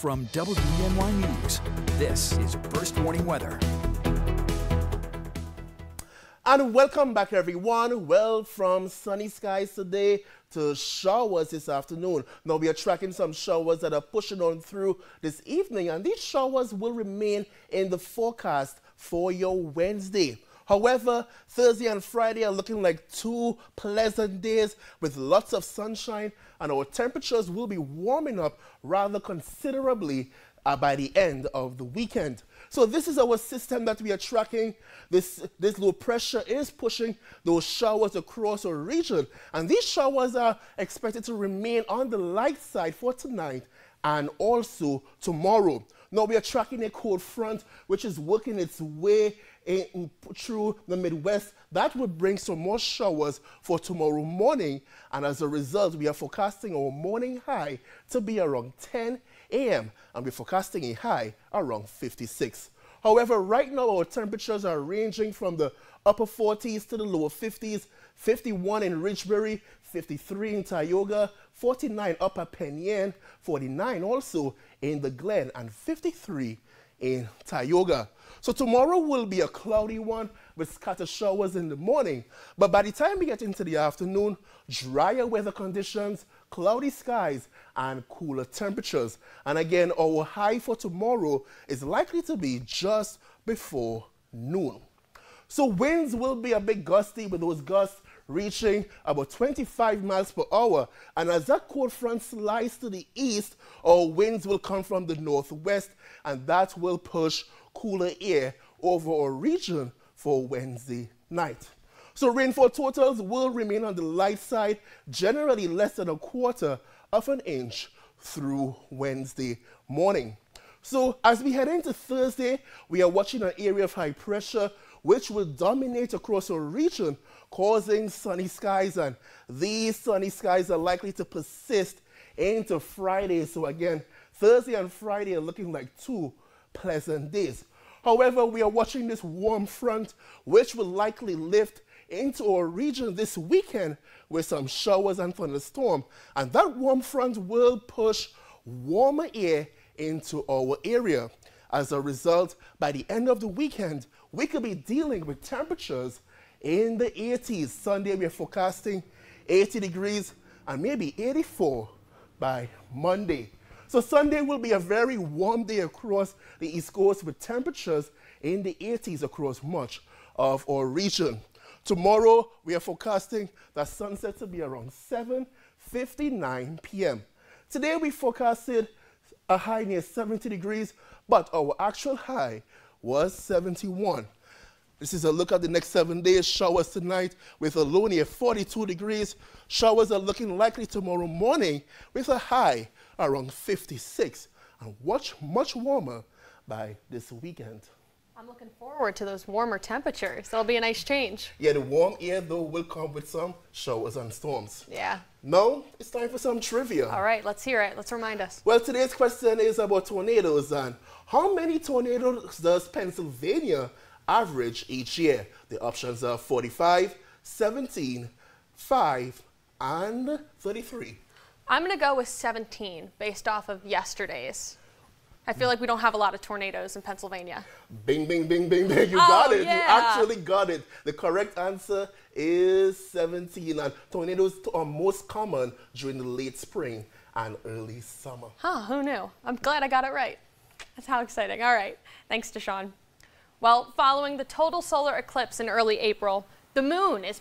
From WENY News, this is First Warning Weather. And welcome back, everyone. Well, from sunny skies today to showers this afternoon. Now, we are tracking some showers that are pushing on through this evening, and these showers will remain in the forecast for your Wednesday. However, Thursday and Friday are looking like two pleasant days with lots of sunshine, and our temperatures will be warming up rather considerably uh, by the end of the weekend. So this is our system that we are tracking. This, this low pressure is pushing those showers across our region. And these showers are expected to remain on the light side for tonight and also tomorrow. Now we are tracking a cold front which is working its way in, through the Midwest. That would bring some more showers for tomorrow morning. And as a result, we are forecasting our morning high to be around 10 a.m. and we're forecasting a high around 56. However, right now our temperatures are ranging from the upper 40s to the lower 50s, 51 in Ridgebury, 53 in Tioga, 49 up at Penn Yan, 49 also in the Glen, and 53 in Tioga. So tomorrow will be a cloudy one with scattered showers in the morning. But by the time we get into the afternoon, drier weather conditions, cloudy skies, and cooler temperatures. And again, our high for tomorrow is likely to be just before noon. So winds will be a bit gusty with those gusts reaching about 25 miles per hour. And as that cold front slides to the east, our winds will come from the northwest, and that will push cooler air over our region for Wednesday night. So rainfall totals will remain on the light side, generally less than a quarter of an inch through Wednesday morning. So as we head into Thursday, we are watching an area of high pressure which will dominate across our region, causing sunny skies. And these sunny skies are likely to persist into Friday. So again, Thursday and Friday are looking like two pleasant days. However, we are watching this warm front, which will likely lift into our region this weekend with some showers and thunderstorm. And that warm front will push warmer air into our area. As a result, by the end of the weekend, we could be dealing with temperatures in the 80s. Sunday, we're forecasting 80 degrees and maybe 84 by Monday. So Sunday will be a very warm day across the East Coast with temperatures in the 80s across much of our region. Tomorrow, we are forecasting that sunset to be around 7.59 p.m. Today, we forecasted a high near 70 degrees, but our actual high was 71. This is a look at the next seven days. Showers tonight with a low near 42 degrees. Showers are looking likely tomorrow morning with a high around 56 and much, much warmer by this weekend. I'm looking forward to those warmer temperatures. That'll be a nice change. Yeah, the warm air though will come with some showers and storms. Yeah. No, it's time for some trivia. All right, let's hear it. Let's remind us. Well, today's question is about tornadoes and how many tornadoes does Pennsylvania average each year? The options are 45, 17, 5, and 33. I'm going to go with 17 based off of yesterday's. I feel like we don't have a lot of tornadoes in Pennsylvania. Bing, bing, bing, bing, bing. You oh, got it. Yeah. You actually got it. The correct answer is 17. And tornadoes are most common during the late spring and early summer. Huh, who knew? I'm glad I got it right. That's how exciting. All right. Thanks, Deshaun. Well, following the total solar eclipse in early April, the moon is